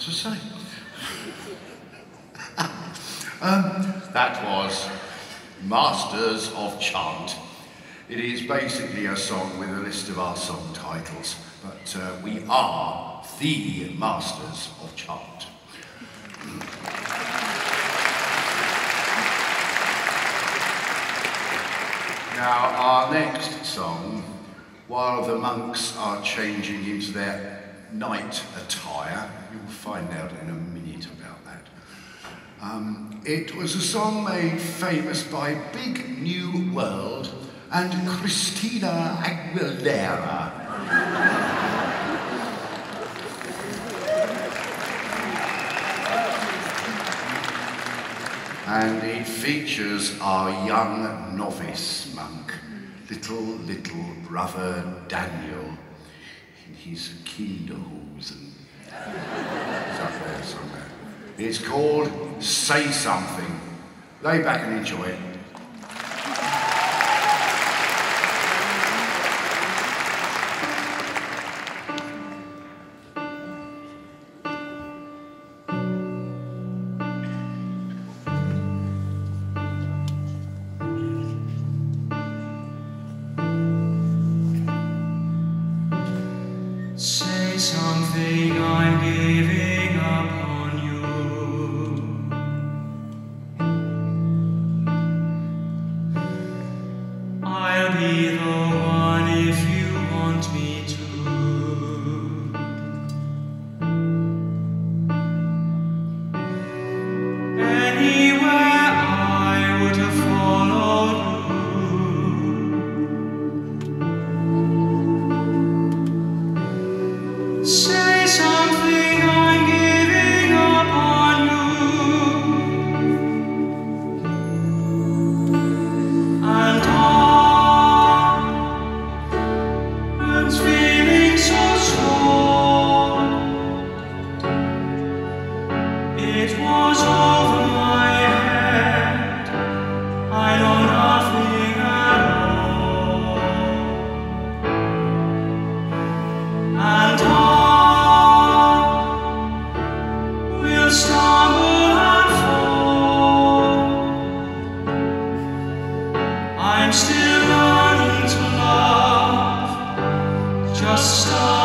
to say. um, that was Masters of Chant. It is basically a song with a list of our song titles, but uh, we are the Masters of Chant. Now, our next song, while the monks are changing into their night attire, you'll find out in a minute about that. Um, it was a song made famous by Big New World and Christina Aguilera. and it features our young novice monk, little, little brother Daniel, kinderhosen. It's up there somewhere. It's called Say Something. Lay back and enjoy it. I'll I'm still learning to love, just stop.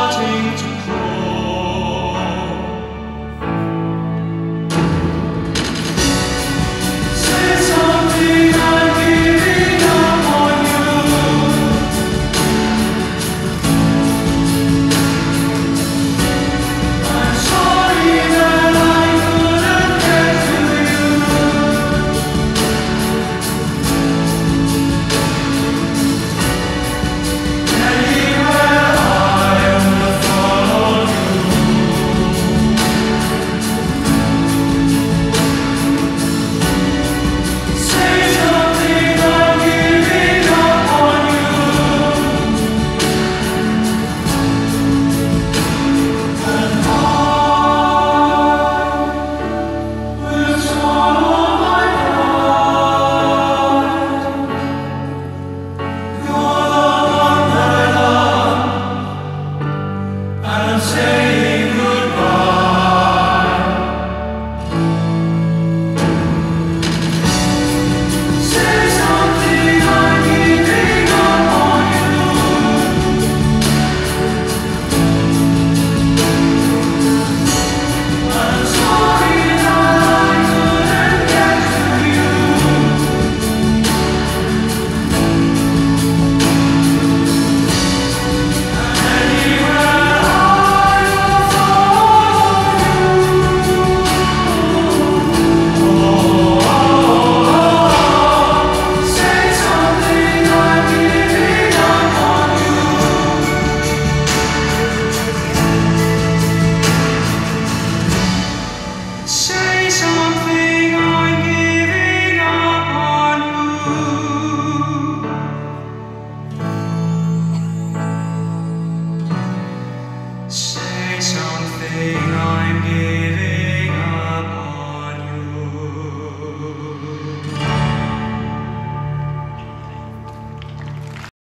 blinded